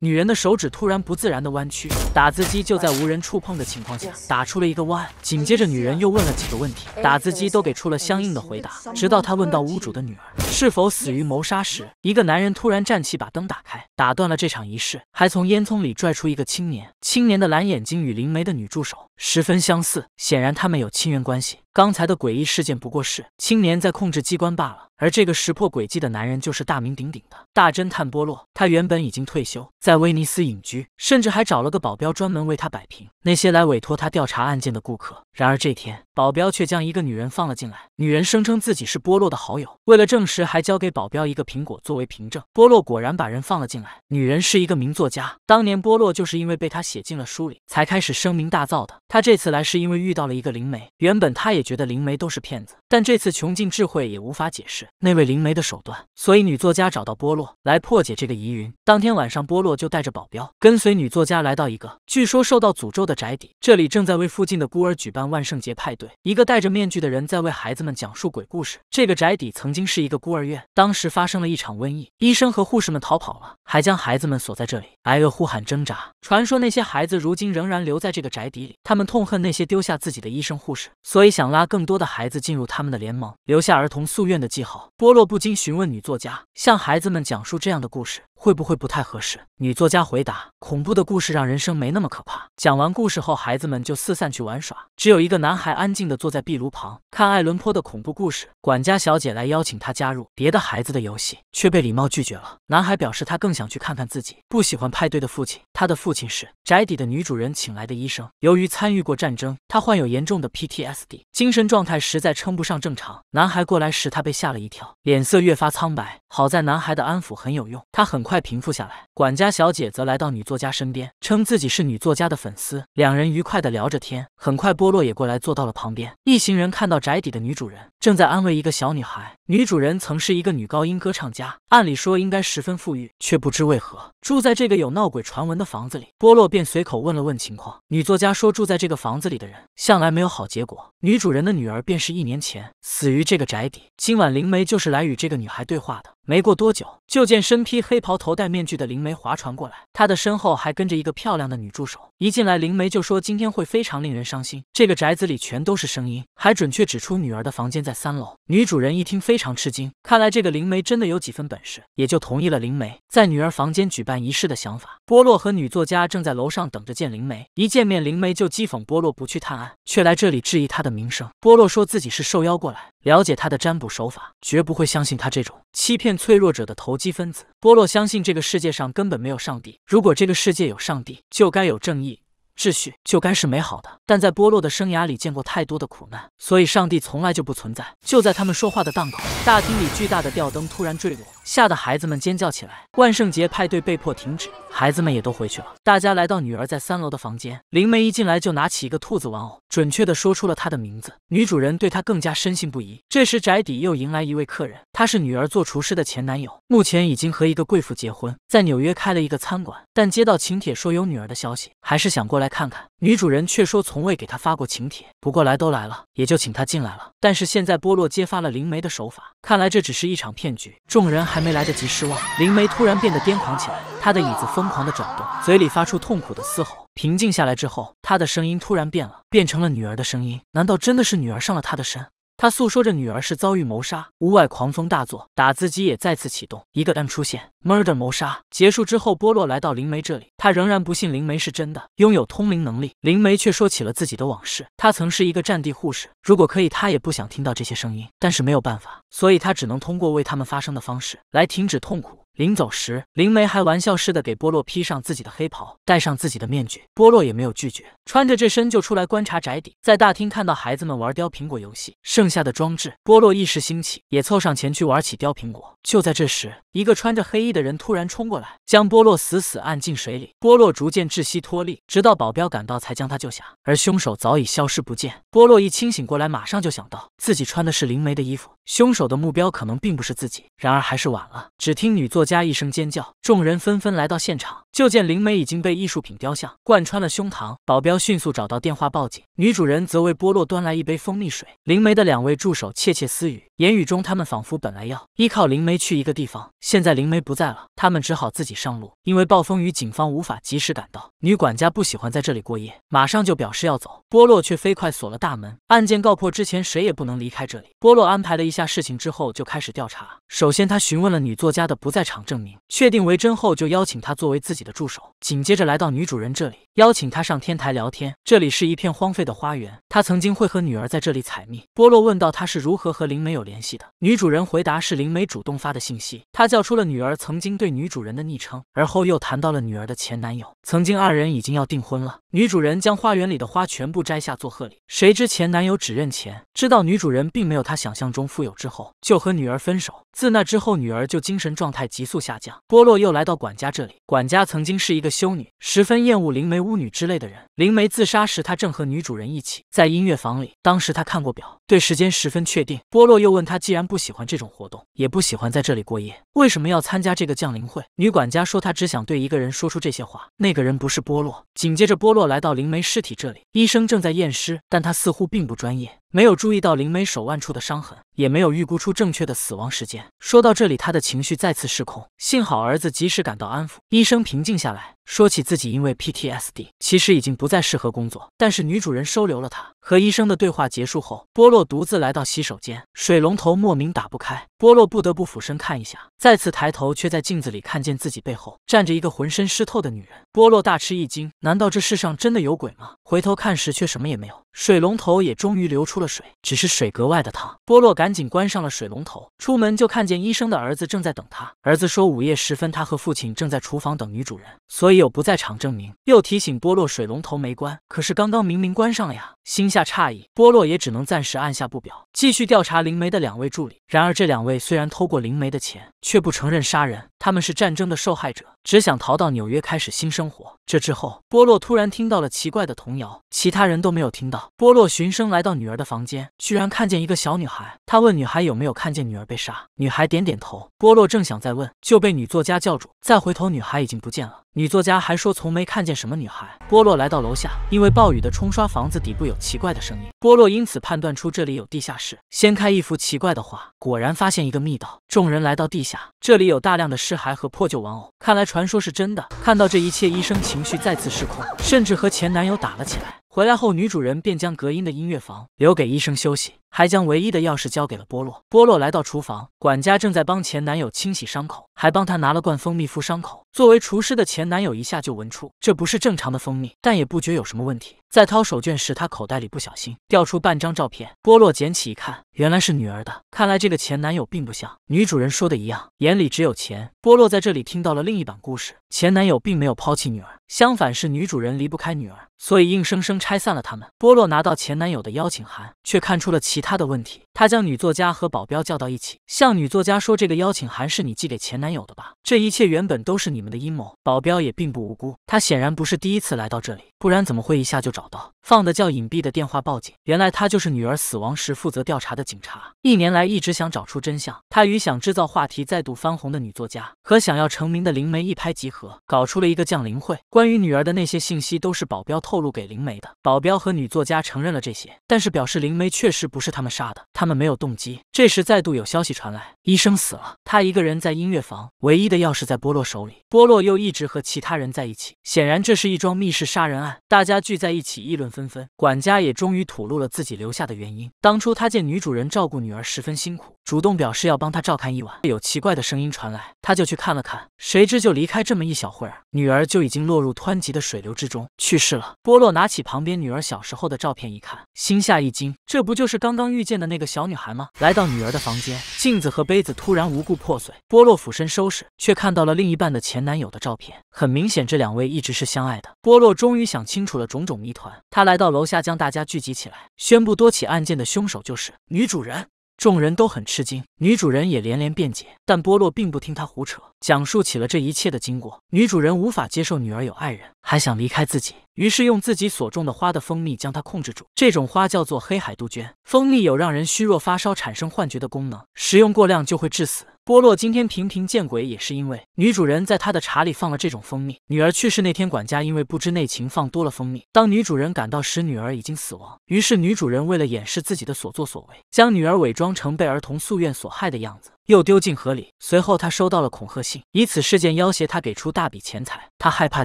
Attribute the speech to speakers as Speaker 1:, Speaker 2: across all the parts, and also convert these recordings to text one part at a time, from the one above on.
Speaker 1: 女人的手指突然不自然的弯曲，打字机就在无人触碰的情况下打出了一个弯。紧接着，女人又问了几个问题，打字机都给出了相应的回答。直到她问到屋主的女儿是否死于谋杀时，一个男人突然站起，把灯打开，打断了这场仪式，还从烟囱里拽出一个青年。青年的蓝眼睛与灵媒的女助手十分相似，显然他们有亲缘关系。刚才的诡异事件不过是青年在控制机关罢了，而这个识破诡计的男人就是大名鼎鼎的大侦探波洛。他原本已经退休，在威尼斯隐居，甚至还找了个保镖专门为他摆平那些来委托他调查案件的顾客。然而这天，保镖却将一个女人放了进来，女人声称自己是波洛的好友，为了证实，还交给保镖一个苹果作为凭证。波洛果然把人放了进来，女人是一个名作家，当年波洛就是因为被他写进了书里，才开始声名大噪的。他这次来是因为遇到了一个灵媒，原本他也觉得灵媒都是骗子，但这次穷尽智慧也无法解释。那位灵媒的手段，所以女作家找到波洛来破解这个疑云。当天晚上，波洛就带着保镖跟随女作家来到一个据说受到诅咒的宅邸，这里正在为附近的孤儿举办万圣节派对。一个戴着面具的人在为孩子们讲述鬼故事。这个宅邸曾经是一个孤儿院，当时发生了一场瘟疫，医生和护士们逃跑了，还将孩子们锁在这里，挨饿呼喊挣扎。传说那些孩子如今仍然留在这个宅邸里，他们痛恨那些丢下自己的医生护士，所以想拉更多的孩子进入他们的联盟，留下儿童夙愿的记号。波洛不禁询问女作家，向孩子们讲述这样的故事。会不会不太合适？女作家回答：“恐怖的故事让人生没那么可怕。”讲完故事后，孩子们就四散去玩耍，只有一个男孩安静地坐在壁炉旁看爱伦坡的恐怖故事。管家小姐来邀请他加入别的孩子的游戏，却被礼貌拒绝了。男孩表示他更想去看看自己不喜欢派对的父亲。他的父亲是宅邸的女主人请来的医生，由于参与过战争，他患有严重的 PTSD，精神状态实在称不上正常。男孩过来时，他被吓了一跳，脸色越发苍白。好在男孩的安抚很有用，他很快。平复下来，管家小姐则来到女作家身边，称自己是女作家的粉丝。两人愉快地聊着天。很快，波洛也过来坐到了旁边。一行人看到宅邸的女主人正在安慰一个小女孩。女主人曾是一个女高音歌唱家，按理说应该十分富裕，却不知为何住在这个有闹鬼传闻的房子里。波洛便随口问了问情况。女作家说，住在这个房子里的人向来没有好结果。女主人的女儿便是一年前死于这个宅邸。今晚灵媒就是来与这个女孩对话的。没过多久，就见身披黑袍、头戴面具的灵媒划船过来，她的身后还跟着一个漂亮的女助手。一进来，灵媒就说今天会非常令人伤心，这个宅子里全都是声音，还准确指出女儿的房间在三楼。女主人一听非常吃惊，看来这个灵媒真的有几分本事，也就同意了灵媒在女儿房间举办仪式的想法。波洛和女作家正在楼上等着见灵媒，一见面，灵媒就讥讽波洛不去探案，却来这里质疑他的名声。波洛说自己是受邀过来了解他的占卜手法，绝不会相信他这种欺骗。脆弱者的投机分子波洛相信这个世界上根本没有上帝。如果这个世界有上帝，就该有正义。秩序就该是美好的，但在波洛的生涯里见过太多的苦难，所以上帝从来就不存在。就在他们说话的档口，大厅里巨大的吊灯突然坠落，吓得孩子们尖叫起来。万圣节派对被迫停止，孩子们也都回去了。大家来到女儿在三楼的房间，灵媒一进来就拿起一个兔子玩偶，准确的说出了她的名字。女主人对她更加深信不疑。这时宅邸又迎来一位客人，他是女儿做厨师的前男友，目前已经和一个贵妇结婚，在纽约开了一个餐馆。但接到请帖说有女儿的消息，还是想过来。来看看，女主人却说从未给他发过请帖。不过来都来了，也就请他进来了。但是现在波洛揭发了灵媒的手法，看来这只是一场骗局。众人还没来得及失望，灵媒突然变得癫狂起来，他的椅子疯狂的转动，嘴里发出痛苦的嘶吼。平静下来之后，他的声音突然变了，变成了女儿的声音。难道真的是女儿上了他的身？他诉说着女儿是遭遇谋杀，屋外狂风大作，打字机也再次启动，一个 M 出现，murder 谋杀结束之后，波洛来到灵媒这里，他仍然不信灵媒是真的，拥有通灵能力。灵媒却说起了自己的往事，他曾是一个战地护士，如果可以，他也不想听到这些声音，但是没有办法，所以他只能通过为他们发声的方式来停止痛苦。临走时，灵媒还玩笑似的给波洛披上自己的黑袍，戴上自己的面具。波洛也没有拒绝，穿着这身就出来观察宅邸。在大厅看到孩子们玩叼苹果游戏，剩下的装置，波洛一时兴起，也凑上前去玩起叼苹果。就在这时，一个穿着黑衣的人突然冲过来，将波洛死死按进水里。波洛逐渐窒息脱力，直到保镖赶到才将他救下，而凶手早已消失不见。波洛一清醒过来，马上就想到自己穿的是灵媒的衣服，凶手的目标可能并不是自己。然而还是晚了，只听女作家一声尖叫，众人纷纷来到现场，就见灵媒已经被艺术品雕像贯穿了胸膛。保镖迅速找到电话报警，女主人则为波洛端来一杯蜂蜜水。灵媒的两位助手窃窃私语，言语中他们仿佛本来要依靠灵媒去一个地方，现在灵媒不在了，他们只好自己上路。因为暴风雨，警方无法及时赶到。女管家不喜欢在这里过夜，马上就表示要走。波洛却飞快锁了大门。案件告破之前，谁也不能离开这里。波洛安排了一下事情之后，就开始调查。首先，他询问了女作家的不在场证明，确定为真后，就邀请她作为自己的助手。紧接着来到女主人这里，邀请她上天台聊天。这里是一片荒废的花园，她曾经会和女儿在这里采蜜。波洛问到她是如何和灵媒有联系的，女主人回答是灵媒主动发的信息。他叫出了女儿曾经对女主人的昵称，而后又谈到了女儿的前男友。曾经二人已经要订婚了，女主人将花园里的花全部摘下做贺礼。谁知前男友只认钱，知道女主人并没有他想象中富有之后，就和女儿分手。自那之后，女儿就精神状态急速下降。波洛又来到管家这里，管家曾经是一个修女，十分厌恶灵媒、巫女之类的人。灵媒自杀时，他正和女主人一起在音乐房里。当时他看过表，对时间十分确定。波洛又问他，既然不喜欢这种活动，也不喜欢在这里过夜，为什么要参加这个降临会？女管家说，她只想对一个人说出这些话，那个人不是波洛。紧接着，波洛来到灵媒尸体这里，医生正在验尸，但他似乎并不专业。没有注意到灵媒手腕处的伤痕，也没有预估出正确的死亡时间。说到这里，他的情绪再次失控。幸好儿子及时赶到安抚，医生平静下来，说起自己因为 PTSD，其实已经不再适合工作，但是女主人收留了他。和医生的对话结束后，波洛独自来到洗手间，水龙头莫名打不开，波洛不得不俯身看一下，再次抬头，却在镜子里看见自己背后站着一个浑身湿透的女人。波洛大吃一惊，难道这世上真的有鬼吗？回头看时，却什么也没有，水龙头也终于流出了水，只是水格外的烫。波洛赶紧关上了水龙头，出门就看见医生的儿子正在等他。儿子说，午夜时分他和父亲正在厨房等女主人，所以有不在场证明。又提醒波洛水龙头没关，可是刚刚明明关上了呀。心下诧异，波洛也只能暂时按下不表，继续调查灵媒的两位助理。然而这两位虽然偷过灵媒的钱，却不承认杀人，他们是战争的受害者，只想逃到纽约开始新生活。这之后，波洛突然听到了奇怪的童谣，其他人都没有听到。波洛循声来到女儿的房间，居然看见一个小女孩。他问女孩有没有看见女儿被杀，女孩点点头。波洛正想再问，就被女作家叫住。再回头，女孩已经不见了。女作家还说从没看见什么女孩。波洛来到楼下，因为暴雨的冲刷，房子底部有奇怪的声音。波洛因此判断出这里有地下室，掀开一幅奇怪的画，果然发现一个密道。众人来到地下，这里有大量的尸骸和破旧玩偶，看来传说是真的。看到这一切，医生情绪再次失控，甚至和前男友打了起来。回来后，女主人便将隔音的音乐房留给医生休息。还将唯一的钥匙交给了波洛。波洛来到厨房，管家正在帮前男友清洗伤口，还帮他拿了罐蜂蜜敷伤口。作为厨师的前男友一下就闻出这不是正常的蜂蜜，但也不觉有什么问题。在掏手绢时，他口袋里不小心掉出半张照片。波洛捡起一看，原来是女儿的。看来这个前男友并不像女主人说的一样，眼里只有钱。波洛在这里听到了另一版故事：前男友并没有抛弃女儿，相反是女主人离不开女儿，所以硬生生拆散了他们。波洛拿到前男友的邀请函，却看出了其他的问题。他将女作家和保镖叫到一起，向女作家说：“这个邀请函是你寄给前男友的吧？这一切原本都是你们的阴谋。”保镖也并不无辜，他显然不是第一次来到这里，不然怎么会一下就找到放的较隐蔽的电话报警？原来他就是女儿死亡时负责调查的警察，一年来一直想找出真相。他与想制造话题再度翻红的女作家和想要成名的灵媒一拍即合，搞出了一个降临会。关于女儿的那些信息都是保镖透露给灵媒的。保镖和女作家承认了这些，但是表示灵媒确实不是他们杀的。他他们没有动机。这时，再度有消息传来，医生死了，他一个人在音乐房，唯一的钥匙在波洛手里。波洛又一直和其他人在一起，显然这是一桩密室杀人案。大家聚在一起议论纷纷，管家也终于吐露了自己留下的原因。当初他见女主人照顾女儿十分辛苦，主动表示要帮她照看一晚。有奇怪的声音传来，他就去看了看，谁知就离开这么一小会儿，女儿就已经落入湍急的水流之中去世了。波洛拿起旁边女儿小时候的照片一看，心下一惊，这不就是刚刚遇见的那个小女孩吗？来到女儿的房间，镜子和杯子突然无故破碎。波洛俯身收拾，却看到了另一半的前男友的照片。很明显，这两位一直是相爱的。波洛终于想清楚了种种谜团，他来到楼下，将大家聚集起来，宣布多起案件的凶手就是女主人。众人都很吃惊，女主人也连连辩解，但波洛并不听她胡扯，讲述起了这一切的经过。女主人无法接受女儿有爱人，还想离开自己，于是用自己所种的花的蜂蜜将她控制住。这种花叫做黑海杜鹃，蜂蜜有让人虚弱、发烧、产生幻觉的功能，食用过量就会致死。波洛今天频频见鬼，也是因为女主人在他的茶里放了这种蜂蜜。女儿去世那天，管家因为不知内情放多了蜂蜜。当女主人赶到时，女儿已经死亡。于是女主人为了掩饰自己的所作所为，将女儿伪装成被儿童夙愿所害的样子。又丢进河里。随后，他收到了恐吓信，以此事件要挟他给出大笔钱财。他害怕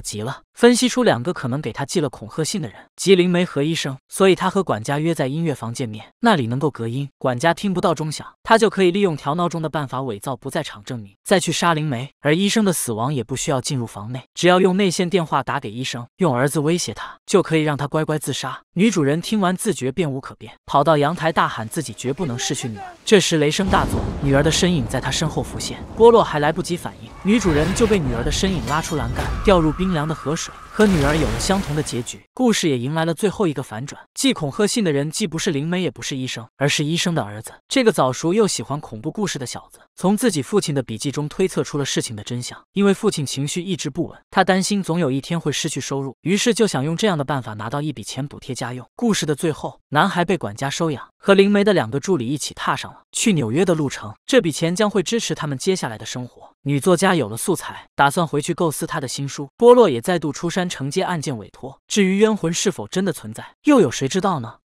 Speaker 1: 极了，分析出两个可能给他寄了恐吓信的人，即灵媒和医生。所以，他和管家约在音乐房见面，那里能够隔音，管家听不到钟响，他就可以利用调闹钟的办法伪造不在场证明，再去杀灵媒。而医生的死亡也不需要进入房内，只要用内线电话打给医生，用儿子威胁他，就可以让他乖乖自杀。女主人听完自觉变无可变，跑到阳台大喊自己绝不能失去女儿。这时雷声大作，女儿的身影在他身后浮现，波洛还来不及反应，女主人就被女儿的身影拉出栏杆，掉入冰凉的河水，和女儿有了相同的结局。故事也迎来了最后一个反转，寄恐吓信的人既不是灵媒，也不是医生，而是医生的儿子。这个早熟又喜欢恐怖故事的小子，从自己父亲的笔记中推测出了事情的真相。因为父亲情绪一直不稳，他担心总有一天会失去收入，于是就想用这样的办法拿到一笔钱补贴家用。故事的最后，男孩被管家收养，和灵媒的两个助理一起踏上了去纽约的路程。这笔钱将会支持他们接下来的生活。女作家有了素材，打算回去构思她的新书。波洛也再度出山承接案件委托。至于冤魂是否真的存在，又有谁知道呢？